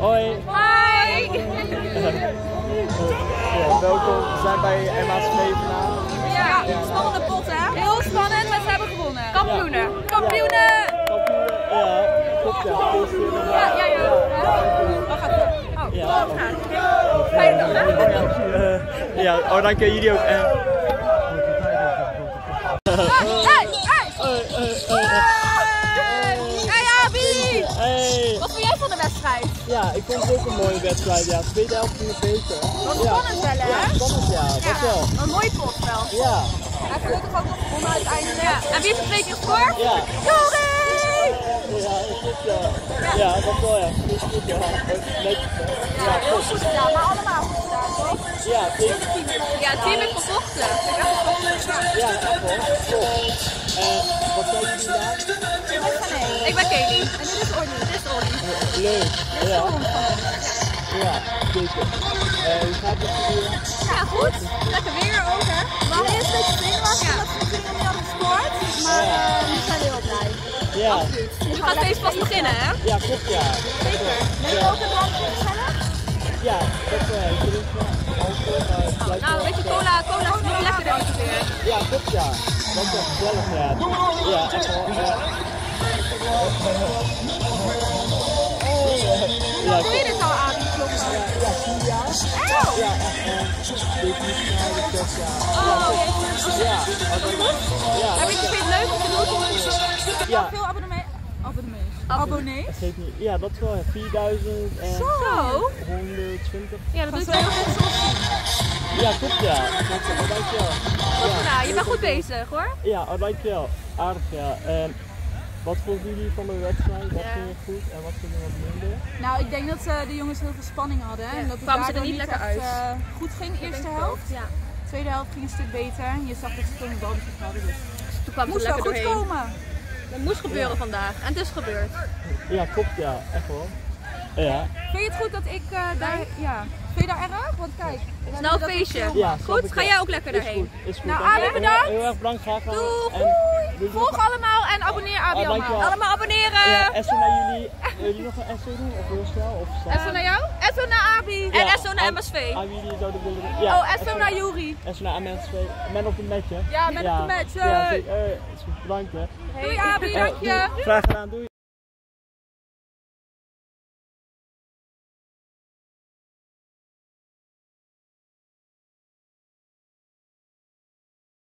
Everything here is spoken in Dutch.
Hoi. Hi! Ja, welkom. We zijn bij Emma's Mee vanavond. Ja, spannende pot hè? Heel spannend, maar ze hebben gewonnen. Kampioenen. Kampioenen! Kampioen. Ja, klopt ja. Ja, ja, ja. Wacht even. Oh, Ja. Fijne dag hè? Eh, ja, oh dank je. Jullie ook. En... Hey, hey! Hey wedstrijd? Ja, ik vond het ook een mooie wedstrijd. Ja, tweede helft het beter. Wat Ja. spannend wel hè? Ja, spannend ja. Dat wel. Een mooi pot wel. Ja. En gelukkig ook nog gewonnen uiteindelijk. Ja. En wie heeft er twee keer gescoord? Ja. Jori! Ja, goed ja. Ja, dat wel ja. Dat is goed ja. Ja, heel goed gedaan, maar allemaal goed gedaan toch? Ja, zeker. Ja, team heeft gevochten. Ja, echt wel. Top. Wat zijn jullie daar? Ik ben Kelly. En dit is Leuk. Ja. Ja, zeker. Eh, hoe gaat het hier? Ja, goed. Lekker weer ook, hè? We hadden eerst een beetje zenuwachtig dat we nog niet hadden gescoord. Maar uh, nu zijn we heel blij. Ja. Nu gaat deze pas beginnen, hè? Ja, klopt ja. Zeker. Neem je ook een drankje gezellig? Ja, dat. Ik alcohol, het lijkt Nou, wel weet je, echt, cola, cola is nog lekkerder ongeveer. eh, Ja, klopt ja. Dat is gezellig ja. Ja, echt wel. Ja. Doe je dit nou? Kloppen? ja, vier jaar. Oh! Ja, echt nou. Oh, Ja, ja, Heb je het leuk om te doen? ja. Veel abonnees? Abonnees. Ja, dat is wel. 4000 en Zo! 120. Ja, dat doe zoals Ja, klopt ja. Oh, dankjewel. Ja, Nou, je bent goed bezig hoor. ja oh, dankjewel. Aardig ja. En wat vonden jullie van de wedstrijd? Wat ging er goed en wat ging er wat minder? Nou, ik denk dat eh, de jongens heel veel spanning hadden. En dat het Kwamen ze er niet lekker uit? eh, goed ging, eerste helft. Ja. Tweede helft ging een stuk beter. Je zag dat ze toen een balbezit hadden. Dus Toen kwam het het moest wel lekker goed doorheen. komen. Het moest gebeuren vandaag. En het is gebeurd. Ja, klopt ja. Echt wel. Ja. Vind je het goed dat ik eh, daar... Ja. Vind je dat erg? Want kijk. we hebben Snel dat feestje. Ja, Goed, ga jij ook lekker Is daarheen. goed, is goed. Nou. Ali, bedankt. Heel, heel erg bedankt, graag. Doeg, jullie Volg allemaal abonneer Abi Ah, allemaal. Allemaal abonneren. Ja, Esso naar jullie. Willen jullie nog een Esso doen? Of heel snel? Of? Esso naar jou? Esso naar Abi. En Esso naar MSV. Wie jullie zouden willen? Ja, Oh, Esso naar Juri. Esso naar MSV. Man op de match, hè? Ja, man op de match, Ja, bedankt, hè. Doei Abi, dank je. Graag gedaan, doei.